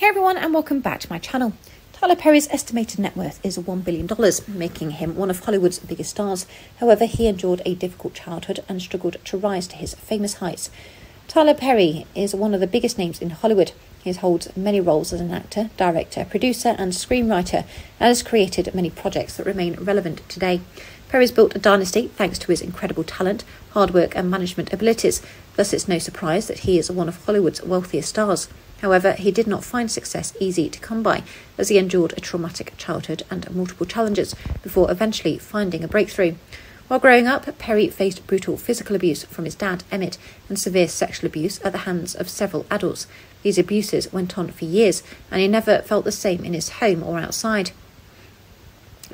Hey everyone, and welcome back to my channel. Tyler Perry's estimated net worth is $1 billion, making him one of Hollywood's biggest stars. However, he endured a difficult childhood and struggled to rise to his famous heights. Tyler Perry is one of the biggest names in Hollywood. He holds many roles as an actor, director, producer, and screenwriter, and has created many projects that remain relevant today. Perry's built a dynasty thanks to his incredible talent, hard work, and management abilities. Thus, it's no surprise that he is one of Hollywood's wealthiest stars. However, he did not find success easy to come by, as he endured a traumatic childhood and multiple challenges before eventually finding a breakthrough. While growing up, Perry faced brutal physical abuse from his dad, Emmett, and severe sexual abuse at the hands of several adults. These abuses went on for years, and he never felt the same in his home or outside.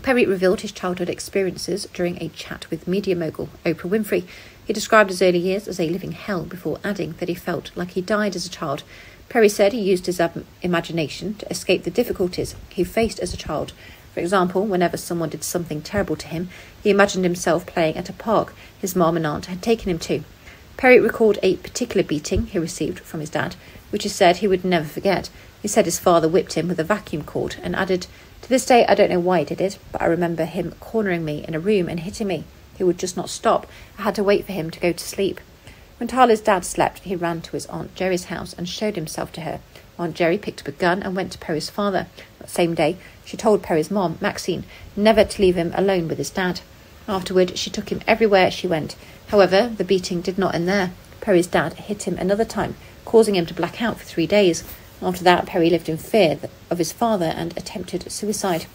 Perry revealed his childhood experiences during a chat with media mogul Oprah Winfrey. He described his early years as a living hell before adding that he felt like he died as a child Perry said he used his um, imagination to escape the difficulties he faced as a child. For example, whenever someone did something terrible to him, he imagined himself playing at a park his mom and aunt had taken him to. Perry recalled a particular beating he received from his dad, which he said he would never forget. He said his father whipped him with a vacuum cord and added, To this day, I don't know why he did it, but I remember him cornering me in a room and hitting me. He would just not stop. I had to wait for him to go to sleep. When Tyler's dad slept, he ran to his Aunt Jerry's house and showed himself to her. Aunt Jerry picked up a gun and went to Perry's father. That same day, she told Perry's mom, Maxine, never to leave him alone with his dad. Afterward, she took him everywhere she went. However, the beating did not end there. Perry's dad hit him another time, causing him to black out for three days. After that, Perry lived in fear of his father and attempted suicide.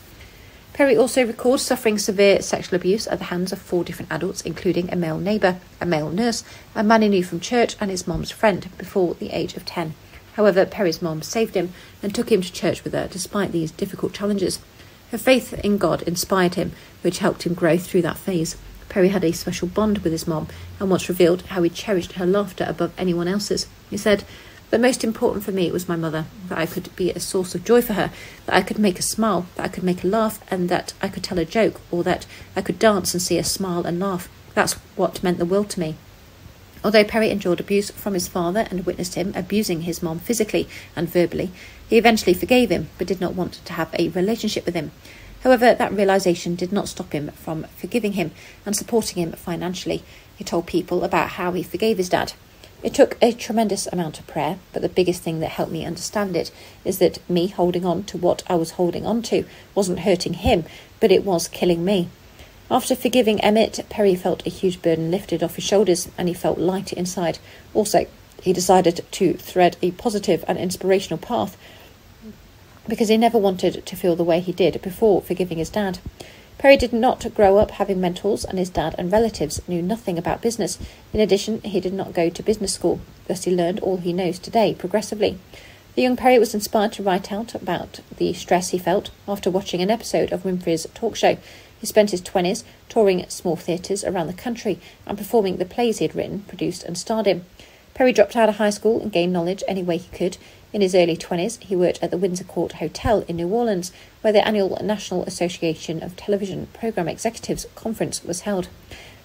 Perry also records suffering severe sexual abuse at the hands of four different adults, including a male neighbour, a male nurse, a man he knew from church, and his mom's friend before the age of 10. However, Perry's mom saved him and took him to church with her despite these difficult challenges. Her faith in God inspired him, which helped him grow through that phase. Perry had a special bond with his mom and once revealed how he cherished her laughter above anyone else's. He said, but most important for me was my mother, that I could be a source of joy for her, that I could make her smile, that I could make her laugh, and that I could tell a joke, or that I could dance and see her smile and laugh. That's what meant the world to me. Although Perry endured abuse from his father and witnessed him abusing his mom physically and verbally, he eventually forgave him but did not want to have a relationship with him. However, that realization did not stop him from forgiving him and supporting him financially. He told people about how he forgave his dad. It took a tremendous amount of prayer, but the biggest thing that helped me understand it is that me holding on to what I was holding on to wasn't hurting him, but it was killing me. After forgiving Emmett, Perry felt a huge burden lifted off his shoulders and he felt lighter inside. Also, he decided to thread a positive and inspirational path because he never wanted to feel the way he did before forgiving his dad. Perry did not grow up having mentors, and his dad and relatives knew nothing about business. In addition, he did not go to business school, thus, he learned all he knows today progressively. The young Perry was inspired to write out about the stress he felt after watching an episode of Winfrey's talk show. He spent his 20s touring small theatres around the country and performing the plays he had written, produced, and starred in. Perry dropped out of high school and gained knowledge any way he could. In his early 20s, he worked at the Windsor Court Hotel in New Orleans, where the annual National Association of Television Program Executives conference was held.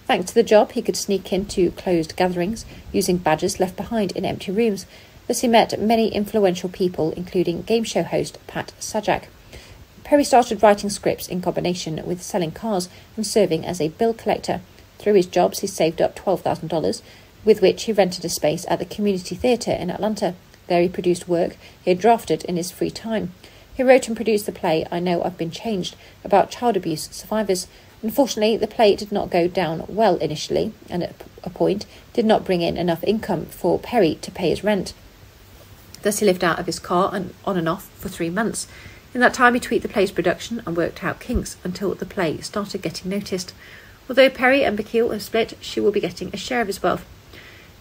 Thanks to the job, he could sneak into closed gatherings using badges left behind in empty rooms. Thus, he met many influential people, including game show host Pat Sajak. Perry started writing scripts in combination with selling cars and serving as a bill collector. Through his jobs, he saved up $12,000, with which he rented a space at the Community Theatre in Atlanta. There he produced work he had drafted in his free time. He wrote and produced the play I Know I've Been Changed about child abuse survivors. Unfortunately, the play did not go down well initially, and at a point did not bring in enough income for Perry to pay his rent. Thus, he lived out of his car and on and off for three months. In that time, he tweaked the play's production and worked out kinks until the play started getting noticed. Although Perry and Bacille have split, she will be getting a share of his wealth.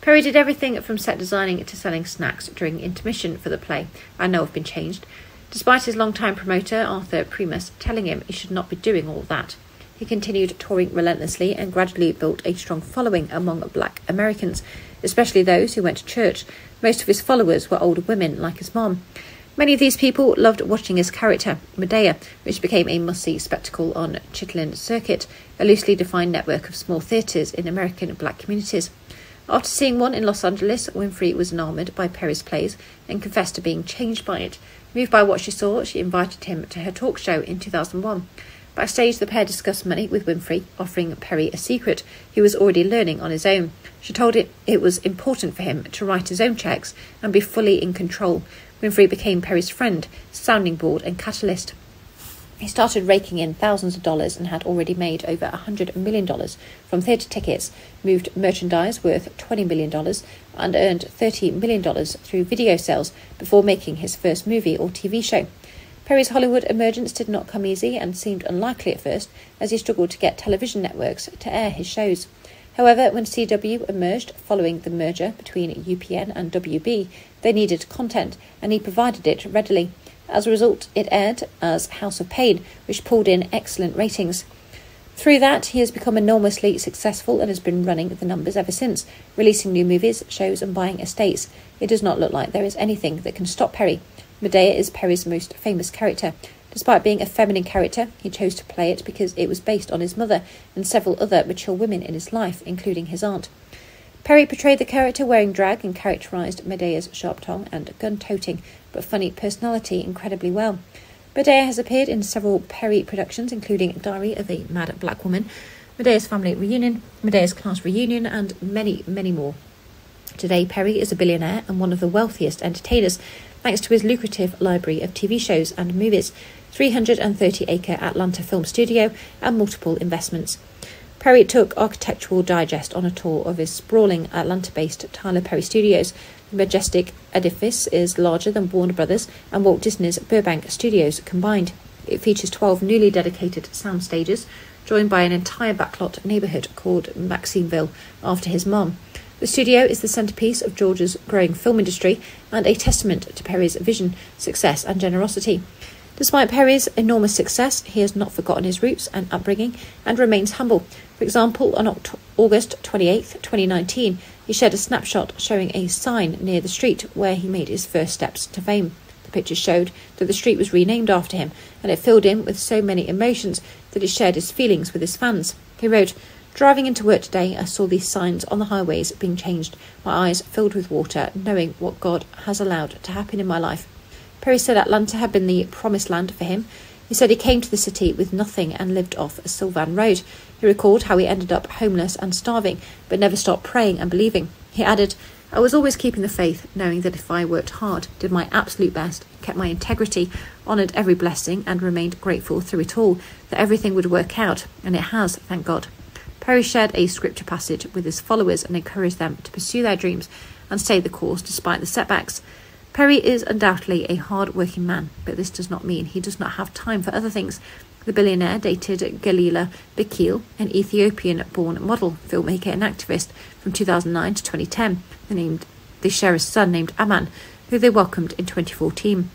Perry did everything from set designing to selling snacks during intermission for the play. I know I've been changed. Despite his long-time promoter, Arthur Primus, telling him he should not be doing all that. He continued touring relentlessly and gradually built a strong following among black Americans, especially those who went to church. Most of his followers were older women like his mom. Many of these people loved watching his character, Madea, which became a must-see spectacle on Chitlin Circuit, a loosely defined network of small theatres in American black communities. After seeing one in Los Angeles, Winfrey was enamoured by Perry's plays and confessed to being changed by it. Moved by what she saw, she invited him to her talk show in 2001. Backstage, the pair discussed money with Winfrey, offering Perry a secret he was already learning on his own. She told him it was important for him to write his own checks and be fully in control. Winfrey became Perry's friend, sounding board, and catalyst. He started raking in thousands of dollars and had already made over a $100 million from theatre tickets, moved merchandise worth $20 million, and earned $30 million through video sales before making his first movie or TV show. Perry's Hollywood emergence did not come easy and seemed unlikely at first, as he struggled to get television networks to air his shows. However, when CW emerged following the merger between UPN and WB, they needed content, and he provided it readily. As a result, it aired as House of Payne, which pulled in excellent ratings. Through that, he has become enormously successful and has been running the numbers ever since, releasing new movies, shows, and buying estates. It does not look like there is anything that can stop Perry. Madea is Perry's most famous character. Despite being a feminine character, he chose to play it because it was based on his mother and several other mature women in his life, including his aunt. Perry portrayed the character wearing drag and characterised Madea's sharp tongue and gun toting but funny personality incredibly well. Madea has appeared in several Perry productions, including Diary of a Mad Black Woman, Madea's Family Reunion, Madea's Class Reunion, and many, many more. Today, Perry is a billionaire and one of the wealthiest entertainers, thanks to his lucrative library of TV shows and movies, 330 acre Atlanta film studio, and multiple investments. Perry took Architectural Digest on a tour of his sprawling Atlanta based Tyler Perry Studios. The majestic edifice is larger than Warner Brothers and Walt Disney's Burbank Studios combined. It features 12 newly dedicated sound stages, joined by an entire backlot neighbourhood called Maxineville after his mom. The studio is the centrepiece of Georgia's growing film industry and a testament to Perry's vision, success, and generosity. Despite Perry's enormous success, he has not forgotten his roots and upbringing and remains humble. For example, on August 28, 2019, he shared a snapshot showing a sign near the street where he made his first steps to fame. The picture showed that the street was renamed after him, and it filled him with so many emotions that he shared his feelings with his fans. He wrote, Driving into work today, I saw these signs on the highways being changed, my eyes filled with water, knowing what God has allowed to happen in my life. Perry said Atlanta had been the promised land for him. He said he came to the city with nothing and lived off a Sylvan Road. He recalled how he ended up homeless and starving, but never stopped praying and believing. He added, I was always keeping the faith, knowing that if I worked hard, did my absolute best, kept my integrity, honoured every blessing, and remained grateful through it all, that everything would work out, and it has, thank God. Perry shared a scripture passage with his followers and encouraged them to pursue their dreams and stay the course despite the setbacks. Perry is undoubtedly a hard working man, but this does not mean he does not have time for other things. The billionaire dated Gelila Bikil, an Ethiopian born model, filmmaker, and activist from 2009 to 2010. They, named, they share son named Aman, who they welcomed in 2014.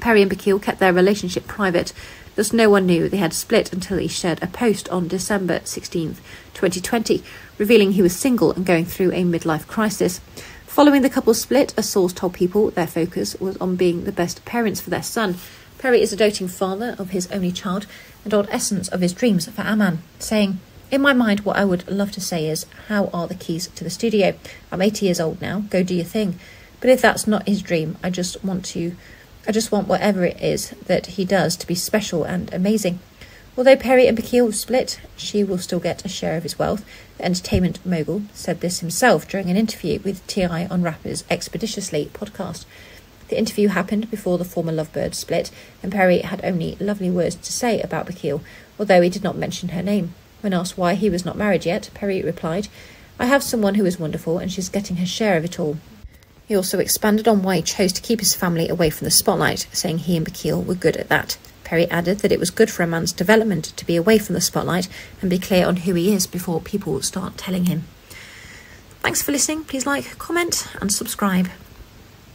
Perry and Bikil kept their relationship private, Thus, no one knew they had split until he shared a post on December 16, 2020, revealing he was single and going through a midlife crisis. Following the couple's split, a source told people their focus was on being the best parents for their son. Perry is a doting father of his only child and odd essence of his dreams for Aman, saying, in my mind, what I would love to say is, How are the keys to the studio? I'm 80 years old now, go do your thing. But if that's not his dream, I just want to I just want whatever it is that he does to be special and amazing. Although Perry and Bikil split, she will still get a share of his wealth. The entertainment mogul said this himself during an interview with T.I. on Rappers Expeditiously podcast. The interview happened before the former Lovebird split, and Perry had only lovely words to say about Bikil, although he did not mention her name. When asked why he was not married yet, Perry replied, I have someone who is wonderful, and she's getting her share of it all. He also expanded on why he chose to keep his family away from the spotlight, saying he and Bikil were good at that. Perry added that it was good for a man's development to be away from the spotlight and be clear on who he is before people start telling him. Thanks for listening. Please like, comment, and subscribe.